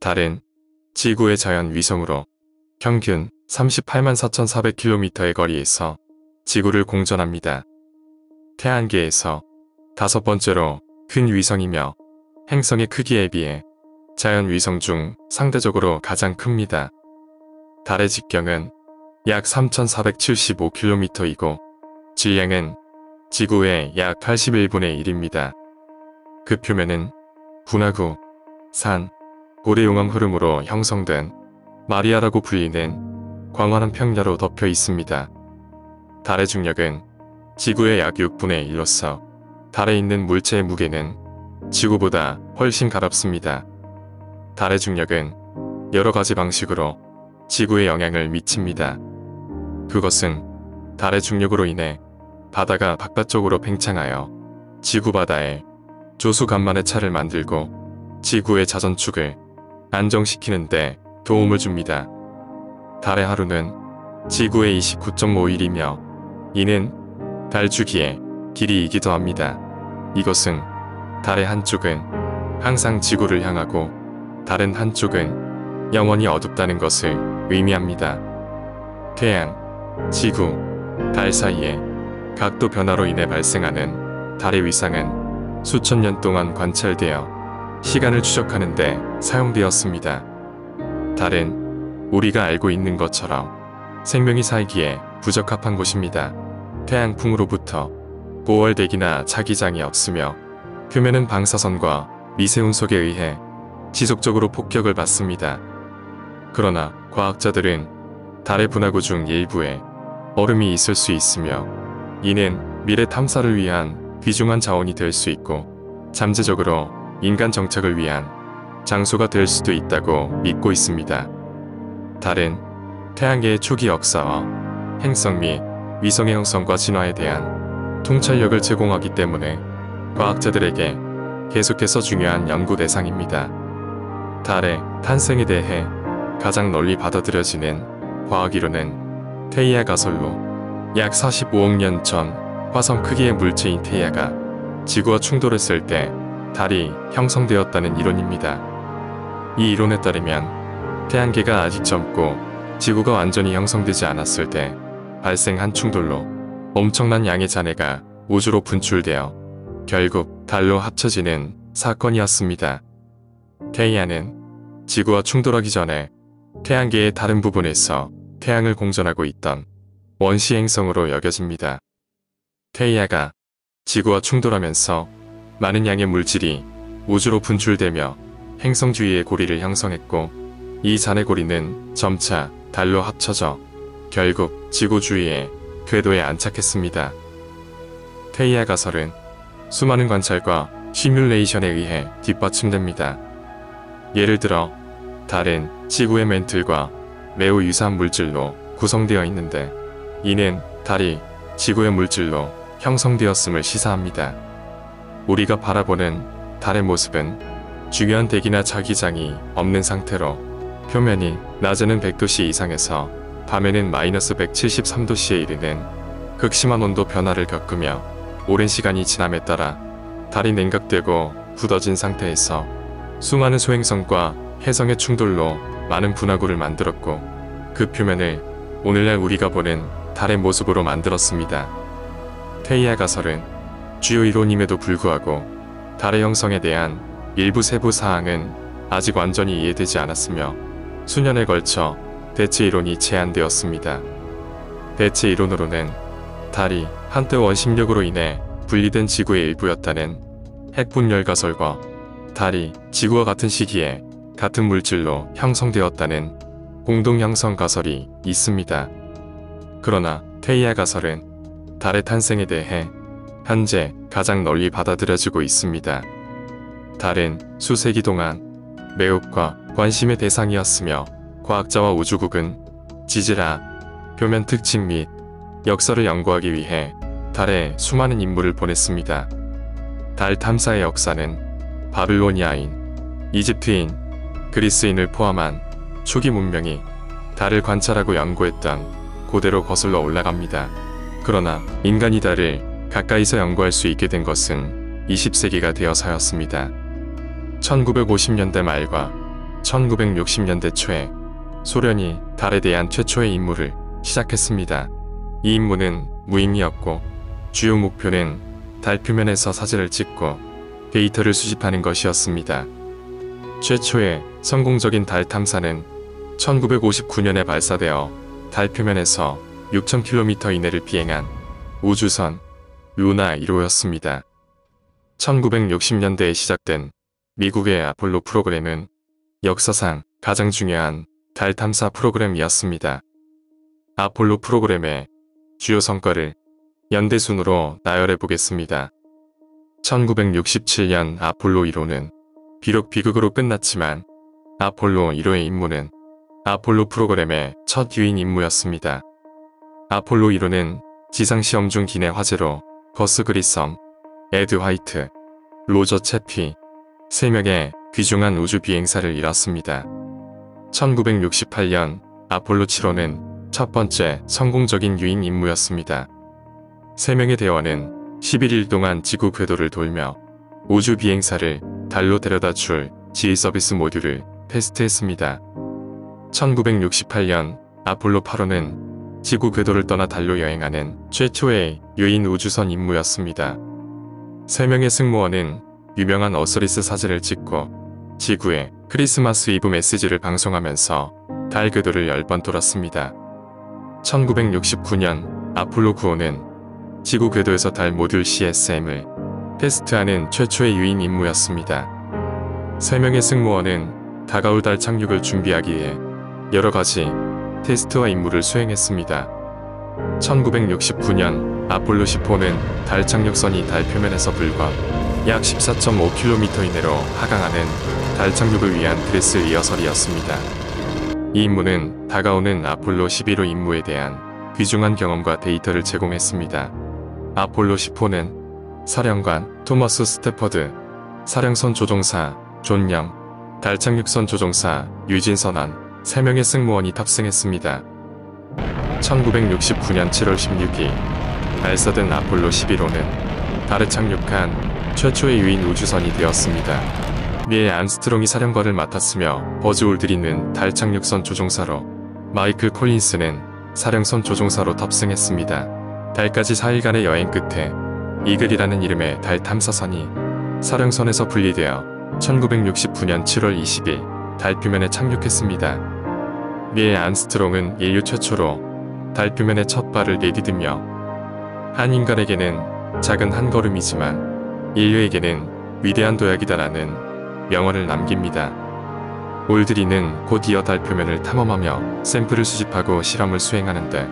달은 지구의 자연 위성으로 평균 38만 4,400km의 거리에서 지구를 공전합니다. 태양계에서 다섯 번째로 큰 위성이며 행성의 크기에 비해 자연 위성 중 상대적으로 가장 큽니다. 달의 직경은 약 3,475km이고 질량은 지구의 약 81분의 1입니다. 그 표면은 분화구, 산, 고래용암 흐름으로 형성된 마리아라고 불리는 광활한 평야로 덮여 있습니다. 달의 중력은 지구의 약 6분의 1로서 달에 있는 물체의 무게는 지구보다 훨씬 가볍습니다. 달의 중력은 여러 가지 방식으로 지구에 영향을 미칩니다. 그것은 달의 중력으로 인해 바다가 바깥쪽으로 팽창하여 지구 바다에 조수 간만의 차를 만들고 지구의 자전축을 안정시키는데 도움을 줍니다. 달의 하루는 지구의 29.5일이며 이는 달 주기의 길이이기도 합니다. 이것은 달의 한쪽은 항상 지구를 향하고 다른 한쪽은 영원히 어둡다는 것을 의미합니다. 태양, 지구, 달 사이에 각도 변화로 인해 발생하는 달의 위상은 수천 년 동안 관찰되어 시간을 추적하는데 사용되었습니다. 달은 우리가 알고 있는 것처럼 생명이 살기에 부적합한 곳입니다. 태양풍으로부터 보월대기나 자기장이 없으며 표면은 방사선과 미세운 속에 의해 지속적으로 폭격을 받습니다. 그러나 과학자들은 달의 분화구 중 일부에 얼음이 있을 수 있으며 이는 미래 탐사를 위한 귀중한 자원이 될 수 있고 잠재적으로 인간 정착을 위한 장소가 될 수도 있다고 믿고 있습니다. 달은 태양계의 초기 역사와 행성 및 위성의 형성과 진화에 대한 통찰력을 제공하기 때문에 과학자들에게 계속해서 중요한 연구 대상입니다. 달의 탄생에 대해 가장 널리 받아들여지는 과학이론은 테이아 가설로 약 45억 년 전 화성 크기의 물체인 테이아가 지구와 충돌했을 때 달이 형성되었다는 이론입니다. 이 이론에 따르면 태양계가 아직 젊고 지구가 완전히 형성되지 않았을 때 발생한 충돌로 엄청난 양의 잔해가 우주로 분출되어 결국 달로 합쳐지는 사건이었습니다. 테이아는 지구와 충돌하기 전에 태양계의 다른 부분에서 태양을 공전하고 있던 원시 행성으로 여겨집니다. 테이아가 지구와 충돌하면서 많은 양의 물질이 우주로 분출되며 행성 주위의 고리를 형성했고 이 잔해 고리는 점차 달로 합쳐져 결국 지구 주위의 궤도에 안착했습니다. 테이아 가설은 수많은 관찰과 시뮬레이션에 의해 뒷받침됩니다. 예를 들어 달은 지구의 멘틀과 매우 유사한 물질로 구성되어 있는데 이는 달이 지구의 물질로 형성되었음을 시사합니다. 우리가 바라보는 달의 모습은 중요한 대기나 자기장이 없는 상태로 표면이 낮에는 100도씨 이상에서 밤에는 마이너스 173도씨에 이르는 극심한 온도 변화를 겪으며 오랜 시간이 지남에 따라 달이 냉각되고 굳어진 상태에서 수많은 소행성과 해성의 충돌로 많은 분화구를 만들었고 그 표면을 오늘날 우리가 보는 달의 모습으로 만들었습니다. 테이아 가설은 주요 이론임에도 불구하고 달의 형성에 대한 일부 세부 사항은 아직 완전히 이해되지 않았으며 수년에 걸쳐 대체 이론이 제안되었습니다. 대체 이론으로는 달이 한때 원심력으로 인해 분리된 지구의 일부였다는 핵분열 가설과 달이 지구와 같은 시기에 같은 물질로 형성되었다는 공동형성 가설이 있습니다. 그러나 테이아 가설은 달의 탄생에 대해 현재 가장 널리 받아들여지고 있습니다. 달은 수세기 동안 매혹과 관심의 대상이었으며 과학자와 우주국은 지질학, 표면 특징 및 역사를 연구하기 위해 달에 수많은 인물을 보냈습니다. 달 탐사의 역사는 바빌로니아인, 이집트인, 그리스인을 포함한 초기 문명이 달을 관찰하고 연구했던 고대로 거슬러 올라갑니다. 그러나 인간이 달을 가까이서 연구할 수 있게 된 것은 20세기가 되어서였습니다. 1950년대 말과 1960년대 초에 소련이 달에 대한 최초의 임무를 시작했습니다. 이 임무는 무의미였고 주요 목표는 달 표면에서 사진을 찍고 데이터를 수집하는 것이었습니다. 최초의 성공적인 달 탐사는 1959년에 발사되어 달 표면에서 6,000km 이내를 비행한 우주선 루나 1호였습니다. 1960년대에 시작된 미국의 아폴로 프로그램은 역사상 가장 중요한 달 탐사 프로그램이었습니다. 아폴로 프로그램의 주요 성과를 연대순으로 나열해 보겠습니다. 1967년 아폴로 1호는 비록 비극으로 끝났지만 아폴로 1호의 임무는 아폴로 프로그램의 첫 유인 임무였습니다. 아폴로 1호는 지상시험 중 기내 화재로 거스 그리섬, 에드 화이트, 로저 채피, 3명의 귀중한 우주 비행사를 잃었습니다. 1968년 아폴로 7호는 첫 번째 성공적인 유인 임무였습니다. 3명의 대원은 11일 동안 지구 궤도를 돌며 우주 비행사를 달로 데려다 줄 지휘 서비스 모듈을 테스트했습니다. 1968년 아폴로 8호는 지구 궤도를 떠나 달로 여행하는 최초의 유인 우주선 임무였습니다. 3명의 승무원은 유명한 Earthrise 사진을 찍고 지구에 크리스마스 이브 메시지를 방송하면서 달 궤도를 10번 돌았습니다. 1969년 아폴로 9호는 지구 궤도에서 달 모듈 CSM을 테스트하는 최초의 유인 임무였습니다. 3명의 승무원은 다가올 달 착륙을 준비하기 위해 여러 가지 테스트와 임무를 수행했습니다. 1969년 아폴로 10호는 달 착륙선이 달 표면에서 불과 약 14.5km 이내로 하강하는 달 착륙을 위한 드레스 리허설이었습니다. 이 임무는 다가오는 아폴로 11호 임무에 대한 귀중한 경험과 데이터를 제공했습니다. 아폴로 10호는 사령관 토머스 스태퍼드, 사령선 조종사 존 영, 달 착륙선 조종사 유진 서넌 3명의 승무원이 탑승했습니다. 1969년 7월 16일 발사된 아폴로 11호는 달에 착륙한 최초의 유인 우주선이 되었습니다. 닐 암스트롱이 사령관을 맡았으며 버즈 올드린은 달 착륙선 조종사로 마이클 콜린스는 사령선 조종사로 탑승했습니다. 달까지 4일간의 여행 끝에 이글이라는 이름의 달 탐사선이 사령선에서 분리되어 1969년 7월 20일 달 표면에 착륙했습니다. 미의 안스트롱은 인류 최초로 달 표면에 첫 발을 내디디며 한 인간에게는 작은 한 걸음이지만 인류에게는 위대한 도약이다라는 명언을 남깁니다. 올드리는 곧 이어 달 표면을 탐험하며 샘플을 수집하고 실험을 수행하는데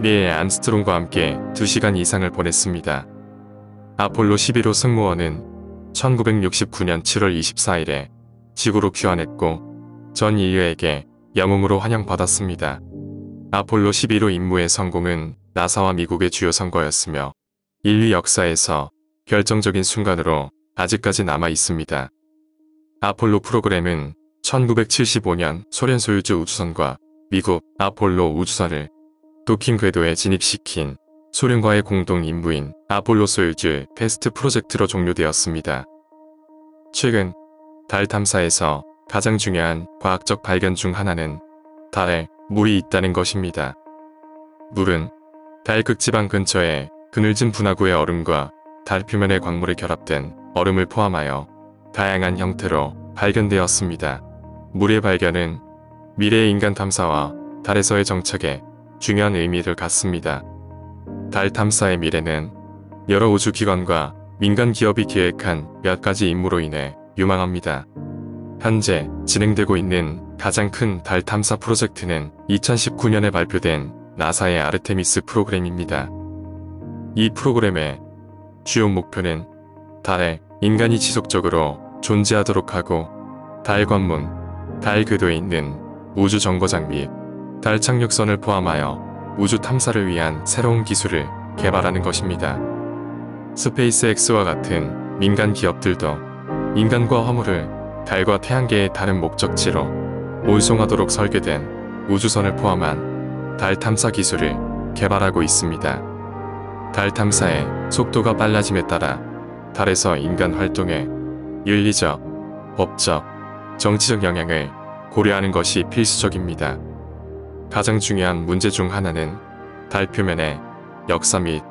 미의 안스트롱과 함께 2시간 이상을 보냈습니다. 아폴로 11호 승무원은 1969년 7월 24일에 지구로 귀환했고 전 인류에게 영웅으로 환영받았습니다. 아폴로 11호 임무의 성공은 나사와 미국의 주요 선거였으며 인류 역사에서 결정적인 순간으로 아직까지 남아 있습니다. 아폴로 프로그램은 1975년 소련 소유주 우주선과 미국 아폴로 우주선을 도킹 궤도에 진입시킨 소련과의 공동 임무인 아폴로 소유주 패스트 프로젝트로 종료되었습니다. 최근 달 탐사에서 가장 중요한 과학적 발견 중 하나는 달에 물이 있다는 것입니다. 물은 달 극지방 근처에 그늘진 분화구의 얼음과 달 표면의 광물이 결합된 얼음을 포함하여 다양한 형태로 발견되었습니다. 물의 발견은 미래의 인간 탐사와 달에서의 정착에 중요한 의미를 갖습니다. 달 탐사의 미래는 여러 우주기관과 민간 기업이 기획한 몇 가지 임무로 인해 유망합니다. 현재 진행되고 있는 가장 큰 달 탐사 프로젝트는 2019년에 발표된 나사의 아르테미스 프로그램입니다. 이 프로그램의 주요 목표는 달에 인간이 지속적으로 존재하도록 하고 달 관문, 달 궤도에 있는 우주 정거장 및 달 착륙선을 포함하여 우주 탐사를 위한 새로운 기술을 개발하는 것입니다. 스페이스X와 같은 민간 기업들도 인간과 화물을 달과 태양계의 다른 목적지로 운송하도록 설계된 우주선을 포함한 달 탐사 기술을 개발하고 있습니다. 달 탐사의 속도가 빨라짐에 따라 달에서 인간 활동에 윤리적, 법적, 정치적 영향을 고려하는 것이 필수적입니다. 가장 중요한 문제 중 하나는 달 표면의 역사 및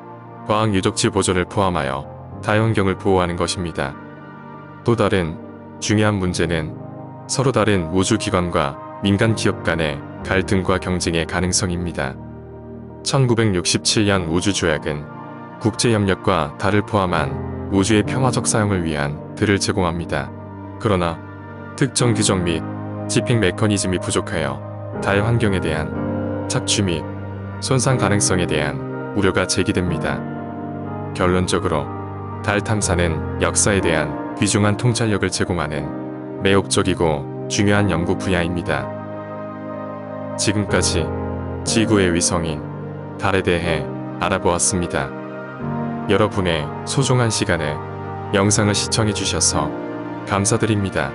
과학 유적지 보존을 포함하여 다환경을 보호하는 것입니다. 또 다른 중요한 문제는 서로 다른 우주기관과 민간 기업 간의 갈등과 경쟁의 가능성입니다. 1967년 우주조약은 국제협력과 달을 포함한 우주의 평화적 사용을 위한 들을 제공합니다. 그러나 특정 규정 및 집행 메커니즘이 부족하여 달 환경에 대한 착취 및 손상 가능성에 대한 우려가 제기됩니다. 결론적으로 달 탐사는 역사에 대한 귀중한 통찰력을 제공하는 매혹적이고 중요한 연구 분야입니다. 지금까지 지구의 위성인 달에 대해 알아보았습니다. 여러분의 소중한 시간을 영상을 시청해 주셔서 감사드립니다.